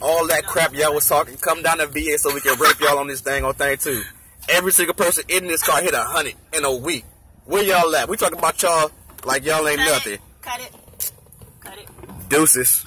all that crap y'all was talking, come down to VA so we can rape y'all on this thing on thing too. Every single person in this car hit a hundred in a week. Where y'all at? We talking about y'all like y'all ain't Cut nothing. it. Cut it. Cut it. Deuces.